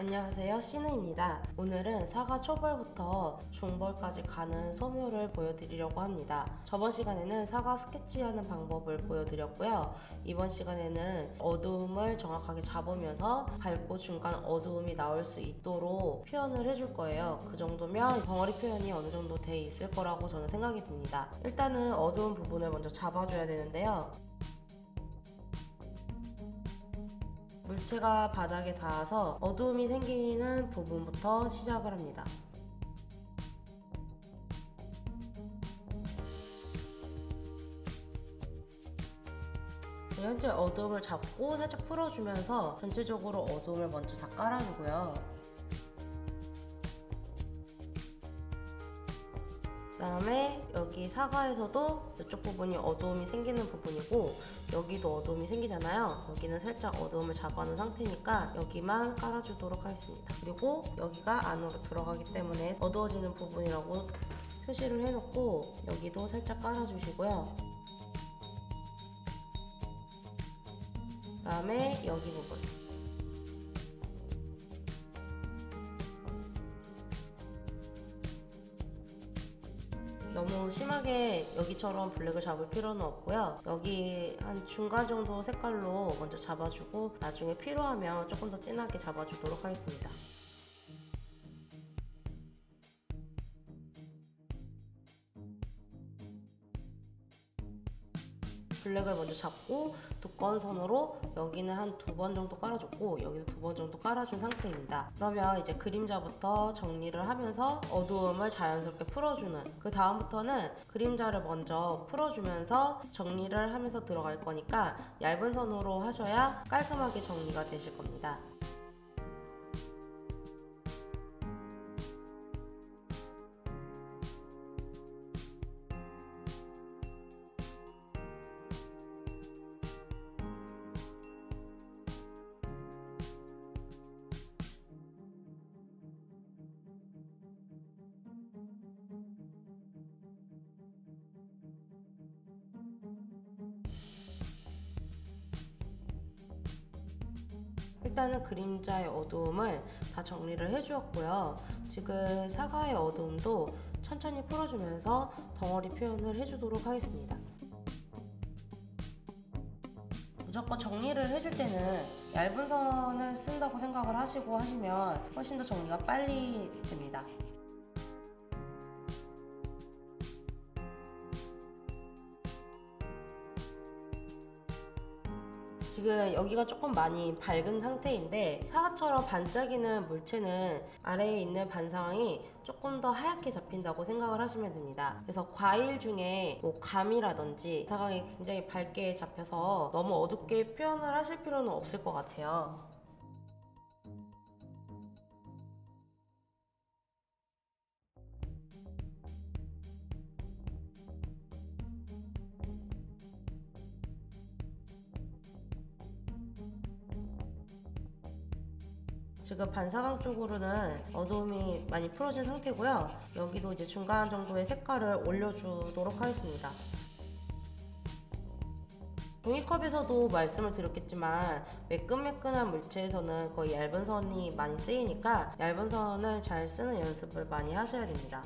안녕하세요 신우입니다. 오늘은 사과 초벌부터 중벌까지 가는 소묘를 보여드리려고 합니다. 저번 시간에는 사과 스케치하는 방법을 보여드렸고요. 이번 시간에는 어두움을 정확하게 잡으면서 밝고 중간 어두움이 나올 수 있도록 표현을 해줄 거예요. 그 정도면 덩어리 표현이 어느 정도 돼 있을 거라고 저는 생각이 듭니다. 일단은 어두운 부분을 먼저 잡아줘야 되는데요 물체가 바닥에 닿아서 어두움이 생기는 부분부터 시작을 합니다. 현재 어두움을 잡고 살짝 풀어주면서 전체적으로 어두움을 먼저 다 깔아주고요. 그 다음에 여기 사과에서도 이쪽 부분이 어두움이 생기는 부분이고 여기도 어두움이 생기잖아요. 여기는 살짝 어두움을 잡아놓은 상태니까 여기만 깔아주도록 하겠습니다. 그리고 여기가 안으로 들어가기 때문에 어두워지는 부분이라고 표시를 해놓고 여기도 살짝 깔아주시고요. 그 다음에 여기 부분 너무 심하게 여기처럼 블랙을 잡을 필요는 없고요. 여기 한 중간 정도 색깔로 먼저 잡아주고 나중에 필요하면 조금 더 진하게 잡아주도록 하겠습니다. 블랙을 먼저 잡고 두꺼운 선으로 여기는 한 두 번 정도 깔아줬고 여기도 두 번 정도 깔아준 상태입니다. 그러면 이제 그림자부터 정리를 하면서 어두움을 자연스럽게 풀어주는 그 다음부터는 그림자를 먼저 풀어주면서 정리를 하면서 들어갈 거니까 얇은 선으로 하셔야 깔끔하게 정리가 되실 겁니다. 일단은 그림자의 어두움을 다 정리를 해주었고요. 지금 사과의 어두움도 천천히 풀어주면서 덩어리 표현을 해주도록 하겠습니다. 무조건 정리를 해줄 때는 얇은 선을 쓴다고 생각을 하시고 하시면 훨씬 더 정리가 빨리 됩니다. 지금 여기가 조금 많이 밝은 상태인데 사과처럼 반짝이는 물체는 아래에 있는 반상이 조금 더 하얗게 잡힌다고 생각을 하시면 됩니다. 그래서 과일 중에 뭐 감이라든지 사각이 굉장히 밝게 잡혀서 너무 어둡게 표현을 하실 필요는 없을 것 같아요. 지금 반사광 쪽으로는 어두움이 많이 풀어진 상태고요. 여기도 이제 중간 정도의 색깔을 올려주도록 하겠습니다. 종이컵에서도 말씀을 드렸겠지만 매끈매끈한 물체에서는 거의 얇은 선이 많이 쓰이니까 얇은 선을 잘 쓰는 연습을 많이 하셔야 됩니다.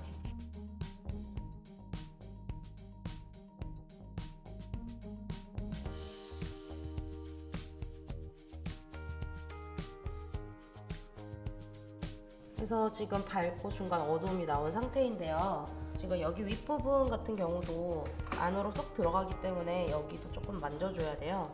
그래서 지금 밝고 중간 어두움이 나온 상태인데요. 지금 여기 윗부분 같은 경우도 안으로 쏙 들어가기 때문에 여기도 조금 만져줘야 돼요.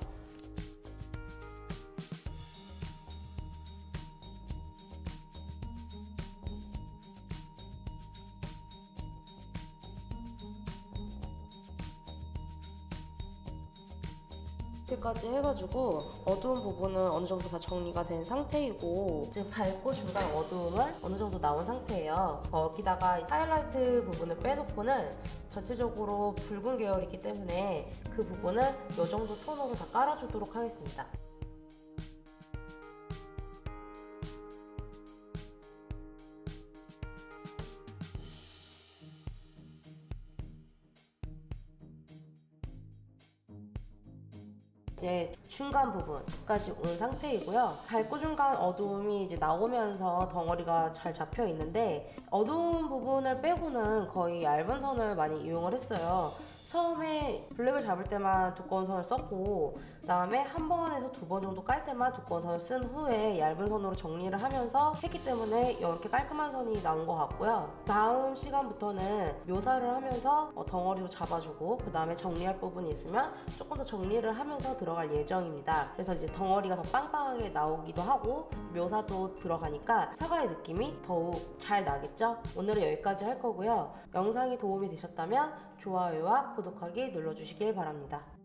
이렇게까지 해가지고 어두운 부분은 어느 정도 다 정리가 된 상태이고 지금 밝고 중간 어두움은 어느 정도 나온 상태예요. 거기다가 하이라이트 부분을 빼놓고는 전체적으로 붉은 계열이기 때문에 그 부분은 이 정도 톤으로 다 깔아주도록 하겠습니다. 이제 중간 부분까지 온 상태이고요. 밝고 중간 어두움이 이제 나오면서 덩어리가 잘 잡혀 있는데 어두운 부분을 빼고는 거의 얇은 선을 많이 이용을 했어요. 처음에 블랙을 잡을 때만 두꺼운 선을 썼고 그다음에 한 번에서 두 번 정도 깔 때만 두꺼운 선을 쓴 후에 얇은 선으로 정리를 하면서 했기 때문에 이렇게 깔끔한 선이 나온 것 같고요. 다음 시간부터는 묘사를 하면서 어, 덩어리로 잡아주고 그 다음에 정리할 부분이 있으면 조금 더 정리를 하면서 들어갈 예정입니다. 그래서 이제 덩어리가 더 빵빵하게 나오기도 하고 묘사도 들어가니까 사과의 느낌이 더욱 잘 나겠죠? 오늘은 여기까지 할 거고요. 영상이 도움이 되셨다면 좋아요와 구독하기 눌러주시길 바랍니다.